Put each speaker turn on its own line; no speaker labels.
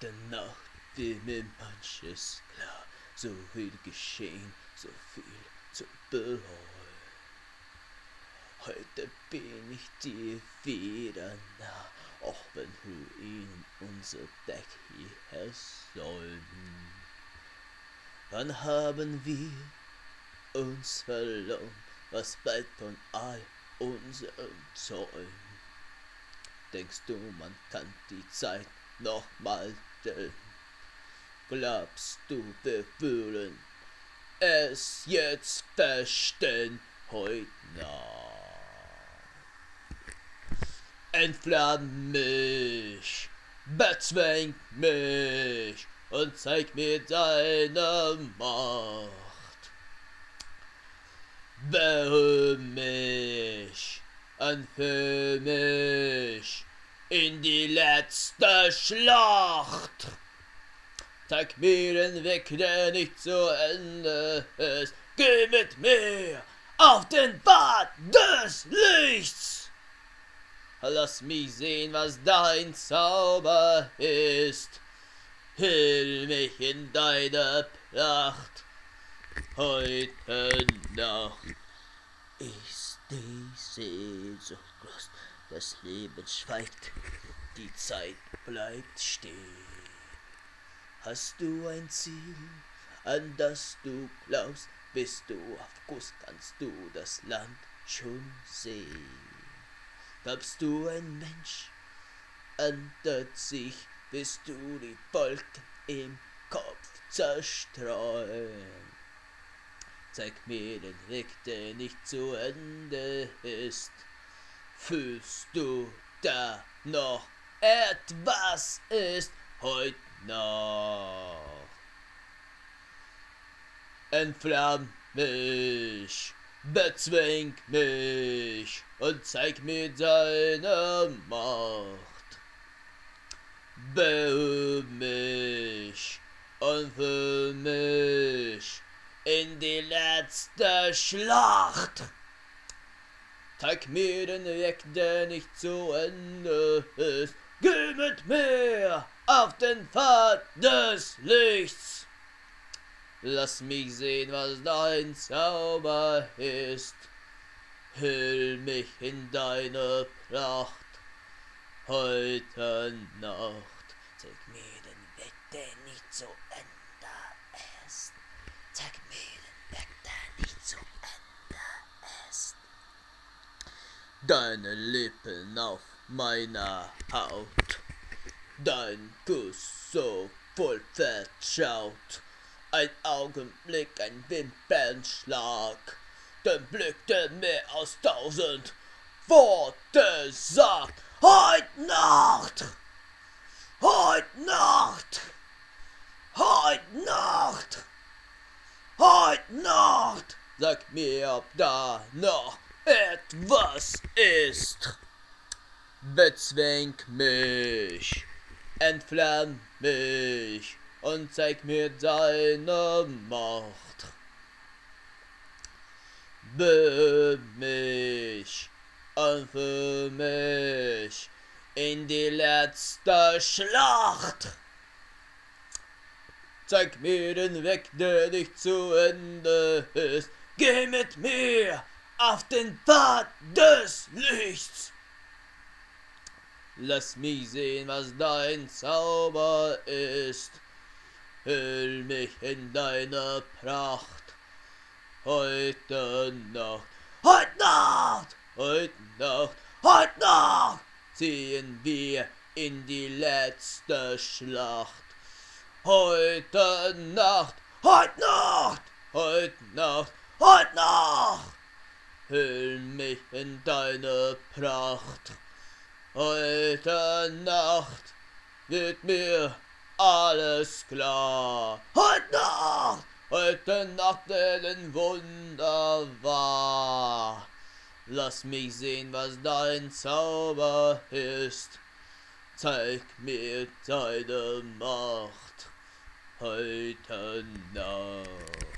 Heute Nacht wird mir manches klar, so viel geschehen, so viel zu bereuen. Heute bin ich dir wieder nah, auch wenn Ruinen unser Deck hierher säumen. Wann haben wir uns verloren, was bald von all unseren Träumen? Denkst du, man kann die Zeit noch mal denn? Glaubst du, wir würden es jetzt verstehen heute Nacht? Entflamm mich, bezwing mich und zeig mir deine Macht. Behüll mich für mich in die letzte Schlacht. Zeig mir den Weg, der nicht zu Ende ist. Geh mit mir auf den Pfad des Lichts. Lass mich sehen, was dein Zauber ist. Hüll mich in deine Pracht. Heute Nacht ist die Sehnsucht groß. Das Leben schweigt, die Zeit bleibt stehen. Hast du ein Ziel, an das du glaubst, bist du auf Kurs, kannst du das Land schon sehen. Glaubst du ein Mensch ändert sich, bis du die Wolken im Kopf zerstreuen. Zeig mir den Weg, der nicht zu Ende ist. Fühlst du da noch etwas ist heut Nacht? Entflamm mich, bezwing mich und zeig mir deine Macht. Behüll mich und für mich in die letzte Schlacht. Zeig mir den Weg, der nicht zu Ende ist. Geh mit mir auf den Pfad des Lichts. Lass mich sehen, was dein Zauber ist. Hüll mich in deine Pracht. Heute Nacht. Zeig mir den Weg, der nicht zu Ende ist. Zeig mir den Weg, der nicht zu Ende ist. Deine Lippen auf meiner Haut. Dein Kuss so voll vertraut. Ein Augenblick, ein Wimpernschlag. Den Blick, der mehr aus tausend Worte sagt. Heut Nacht! Heut Nacht! Heut Nacht! Heut Nacht! Sag mir, ob da noch etwas ist. Bezwing mich, entflamm mich und zeig mir deine Macht. Behüll mich und für mich in die letzte Schlacht. Zeig mir den Weg, der nicht zu Ende ist. Geh mit mir auf den Pfad des Lichts. Lass mich sehen, was dein Zauber ist. Hüll mich in deine Pracht. Heute Nacht, heute Nacht, heute Nacht, heute Nacht ziehen wir in die letzte Schlacht. Heute Nacht, heute Nacht, heute Nacht, heute Nacht. Hüll mich in deine Pracht. Heute Nacht wird mir alles klar. Heute Nacht, heute Nacht werden wunderbar. Lass mich sehen, was dein Zauber ist. Zeig mir deine Macht heute Nacht.